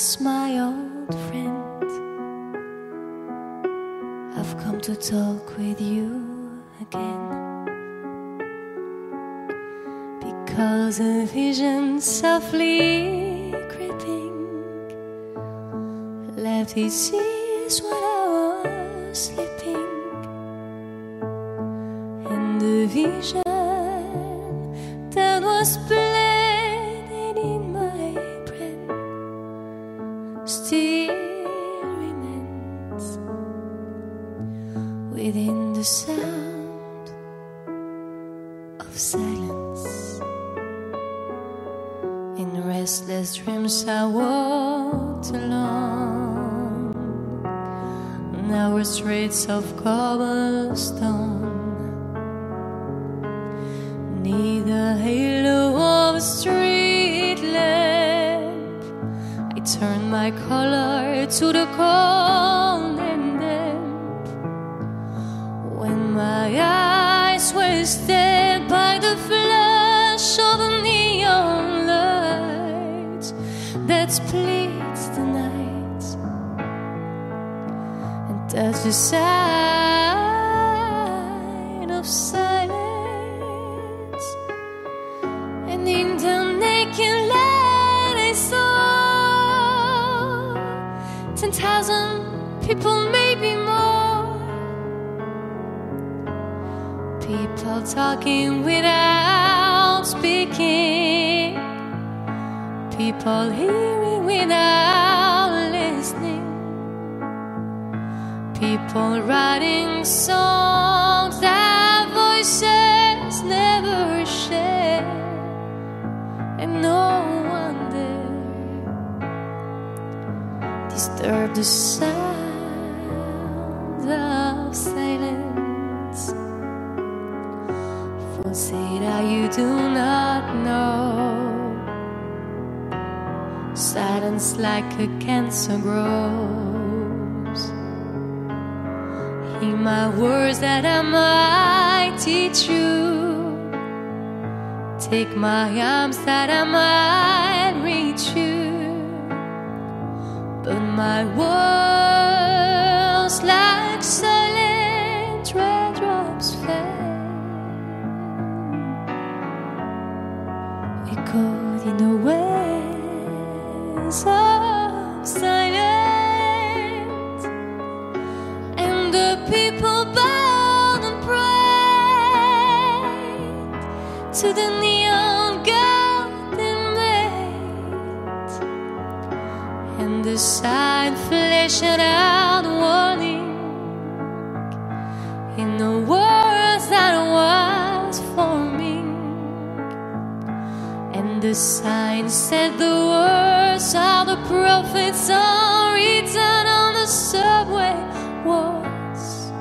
Yes, my old friend, I've come to talk with you again. Because a vision softly creeping left its seeds while I was sleeping, and the vision that was within the sound of silence. In restless dreams, I walked alone. Now streets of cobblestone. Neath the halo of a street lamp, I turned my collar to the cold stabbed by the flash of neon light that splits the night and touched the side of silence. And in the naked light, I saw ten thousand people, maybe People talking without speaking, people hearing without listening, people writing songs that voices never share, and no there disturb the sound Silence like a cancer grows. Hear my words that I might teach you. Take my arms that I might reach you. But my words, like silent raindrops, fell. To the neon and the sign fleshed out warning. In the words that was forming. And the sign said the prophets are written on the subway walls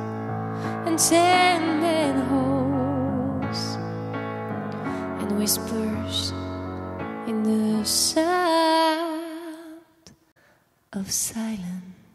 and ten men holes and whispers in the sound of silence.